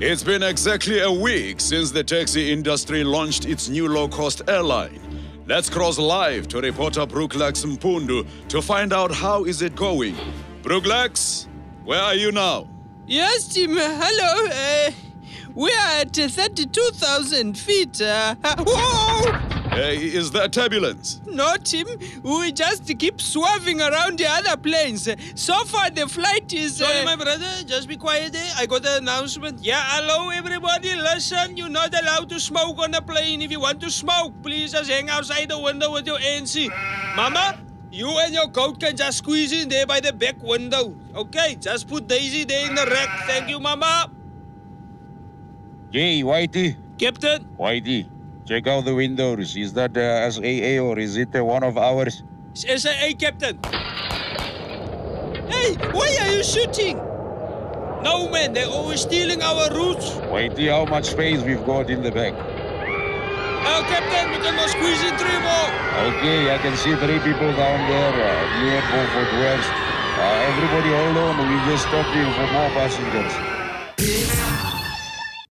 It's been exactly a week since the taxi industry launched its new low-cost airline. Let's cross live to reporter Brooklax Mpundu to find out how is it going. Brooklax, where are you now? Yes, Tim. Hello. Uh, we are at uh, 32,000 feet. Uh, whoa! Uh, is there turbulence? No, Tim. We just keep swerving around the other planes. So far, the flight is. Sorry, my brother, just be quiet there. I got an announcement. Yeah, hello, everybody. Listen, you're not allowed to smoke on the plane. If you want to smoke, please just hang outside the window with your ANC. Mama, you and your coat can just squeeze in there by the back window. Okay, just put Daisy there in the rack. Thank you, Mama. Hey, Whitey. Captain, Whitey, check out the windows. Is that uh, SAA or is it uh, one of ours? it's SAA Captain. Hey, why are you shooting? No, man, they're always stealing our routes. Whitey, how much space we've got in the back? Oh, Captain, we can go squeeze in three more. Okay, I can see three people down there uh, near Beaufort West. Uh, everybody hold on, we're just stopped in for more passengers.